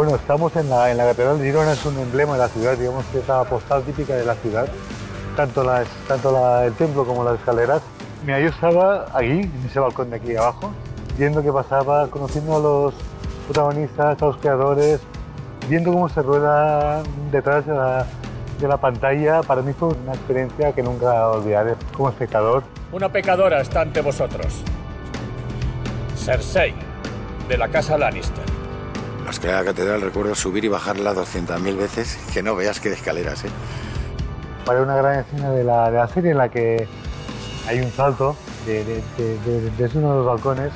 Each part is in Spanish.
Bueno, estamos en la, en la Catedral de Girona, es un emblema de la ciudad, digamos que es la postal típica de la ciudad, tanto, las, tanto la- el templo como las escaleras. Mira, yo estaba aquí, en ese balcón de aquí abajo, viendo qué pasaba, conociendo a los protagonistas, a los creadores, viendo cómo se rueda detrás de la, de la pantalla. Para mí fue una experiencia que nunca olvidaré como espectador. Una pecadora está ante vosotros. Cersei, de la casa Lannister. Las que la catedral recuerdo subir y bajarla 200.000 veces, que no veas de escaleras, ¿eh? Para una gran escena de la, de la serie en la que hay un salto de- de- de- de- desde uno de los balcones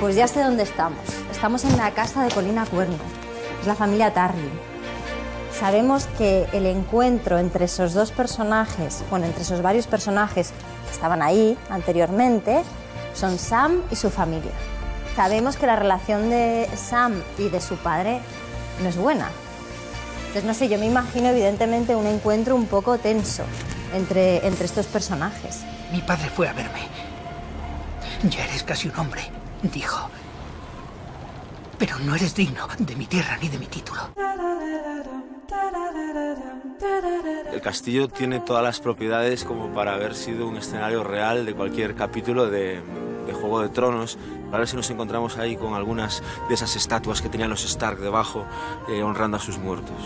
Pues ya sé dónde estamos. Estamos en la casa de Colina Cuerno. Es la familia Tarly. Sabemos que el encuentro entre esos dos personajes, bueno, entre esos varios personajes que estaban ahí anteriormente, son Sam y su familia. Sabemos que la relación de Sam y de su padre no es buena. Entonces, no sé, yo me imagino evidentemente un encuentro un poco tenso entre, entre estos personajes. Mi padre fue a verme. Ya eres casi un hombre, dijo. Pero no eres digno de mi tierra ni de mi título. El castillo tiene todas las propiedades como para haber sido un escenario real de cualquier capítulo de, de Juego de Tronos. A ver si nos encontramos ahí con algunas de esas estatuas que tenían los Stark debajo, eh, honrando a sus muertos.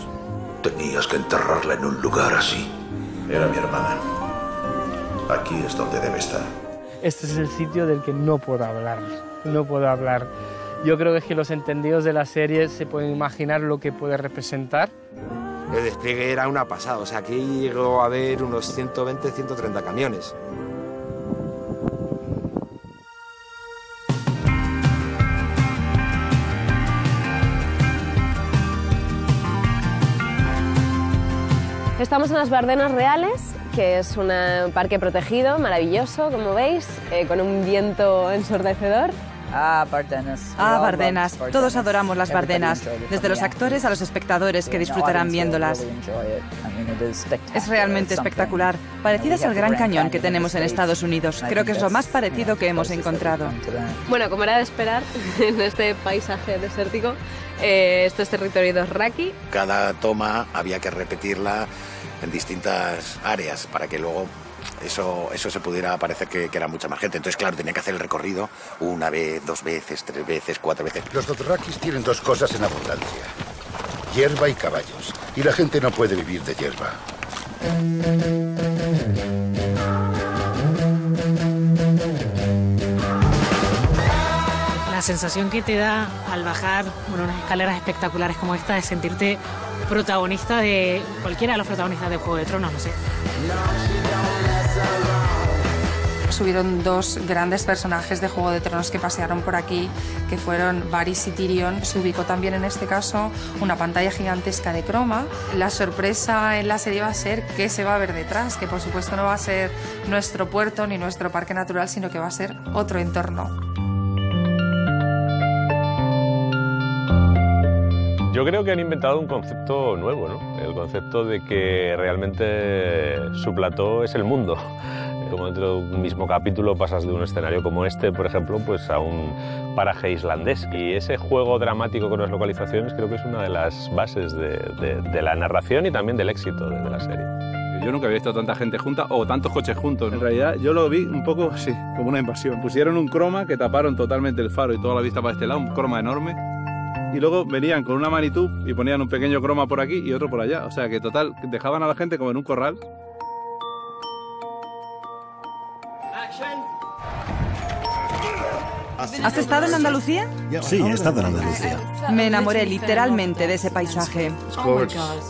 Tenías que enterrarla en un lugar así. Era mi hermana. Aquí es donde debe estar. Este es el sitio del que no puedo hablar. No puedo hablar. Yo creo que es que los entendidos de la serie se pueden imaginar lo que puede representar. El despliegue era una pasada, o sea, aquí llegó a haber unos 120, 130 camiones. Estamos en las Bardenas Reales, que es un parque protegido, maravilloso, como veis, eh, con un viento ensordecedor. Ah, Bardenas. Ah, Bardenas. Todos adoramos las Bardenas, desde los actores a los espectadores que disfrutarán viéndolas. Es realmente espectacular, parecidas al Gran Cañón que tenemos en Estados Unidos. Creo que es lo más parecido que hemos encontrado. Bueno, como era de esperar, en este paisaje desértico, eh, esto es territorio Dothraki. Cada toma había que repetirla en distintas áreas para que luego eso, eso se pudiera parecer que, que era mucha más gente. Entonces, claro, tenía que hacer el recorrido una vez, dos veces, tres veces, cuatro veces. Los Dothrakis tienen dos cosas en abundancia. Hierba y caballos. Y la gente no puede vivir de hierba. La sensación que te da al bajar bueno, unas escaleras espectaculares como esta es sentirte protagonista de cualquiera de los protagonistas de Juego de Tronos, no sé. Subieron dos grandes personajes de Juego de Tronos que pasearon por aquí, que fueron Varys y Tyrion. Se ubicó también en este caso una pantalla gigantesca de croma. La sorpresa en la serie va a ser qué se va a ver detrás, que por supuesto no va a ser nuestro puerto ni nuestro parque natural, sino que va a ser otro entorno. Yo creo que han inventado un concepto nuevo, ¿no? El concepto de que realmente su plató es el mundo. Como dentro de un mismo capítulo pasas de un escenario como este, por ejemplo, pues a un paraje islandés. Y ese juego dramático con las localizaciones creo que es una de las bases de, de- de la narración y también del éxito de, de la serie. Yo nunca había visto tanta gente junta o tantos coches juntos. En realidad yo lo vi un poco, sí, como una invasión. Pusieron un croma que taparon totalmente el faro y toda la vista para este lado, un croma enorme. Y luego venían con una manitud y ponían un pequeño croma por aquí y otro por allá. O sea que total, dejaban a la gente como en un corral. ¿Has estado en Andalucía? Sí, he estado en Andalucía. Me enamoré literalmente de ese paisaje. Oh my God.